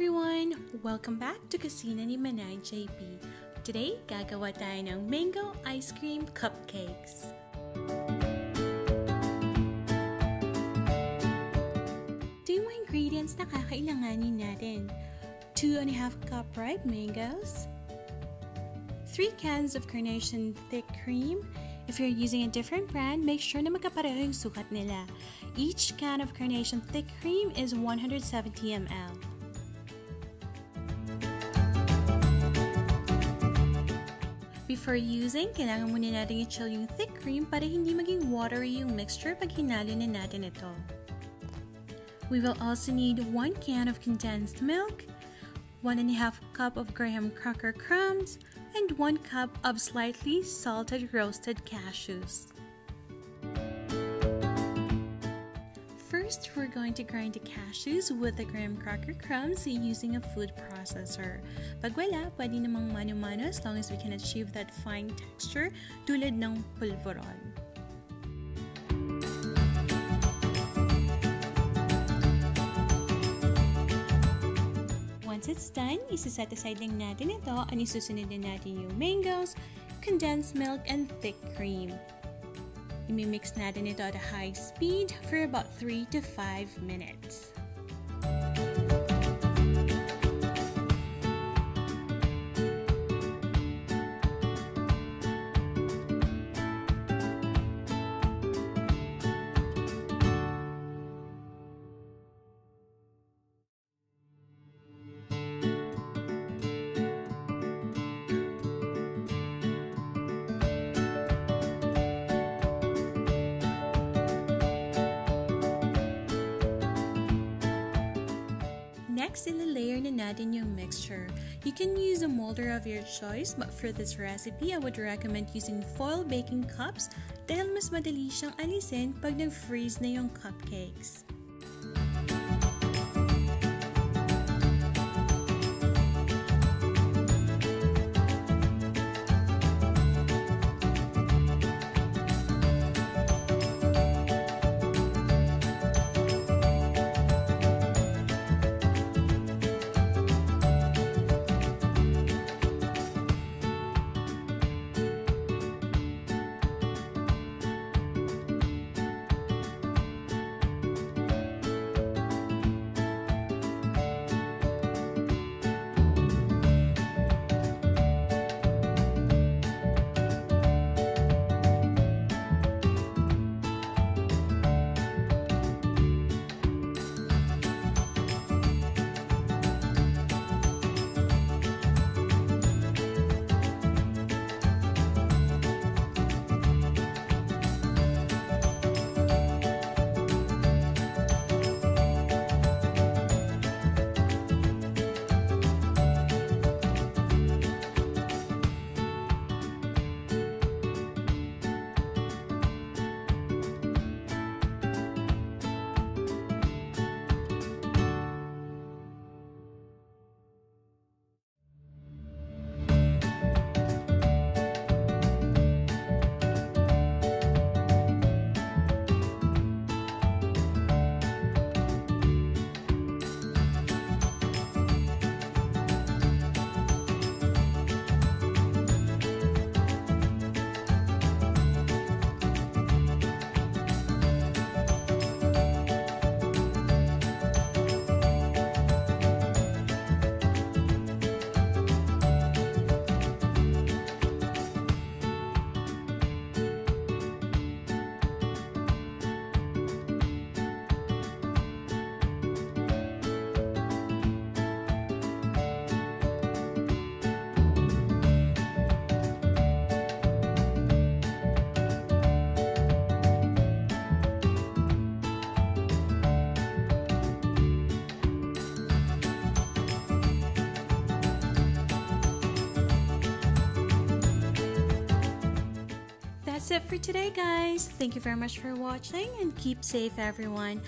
everyone! Welcome back to Kusina ni Manay JP. Today, gagawa tayo ng mango ice cream cupcakes. Ito yung mga ingredients na kakailanganin natin. 2 and a half cup ripe mangoes, 3 cans of Carnation thick cream, If you're using a different brand, make sure na magkapareho yung sukat nila. Each can of Carnation thick cream is 170 ml. Before using, kailangan muna natin i-chill yung thick cream para hindi maging watery yung mixture pag na natin ito. We will also need 1 can of condensed milk, 1 and a half cup of graham cracker crumbs, and 1 cup of slightly salted roasted cashews. First, we're going to grind the cashews with the graham cracker crumbs using a food processor. Pag wala, pwede namang mano-mano as long as we can achieve that fine texture tulad ng polvoron. Once it's done, isa-set aside lang natin ito at isusunod na natin yung mangoes, condensed milk, and thick cream. Imimix natin ito at a high speed for about 3 to 5 minutes. Next, layer na natin yung mixture. You can use a molder of your choice, but for this recipe, I would recommend using foil baking cups dahil mas madali siyang alisin pag nag-freeze na yung cupcakes. That's it for today, guys. Thank you very much for watching and keep safe, everyone.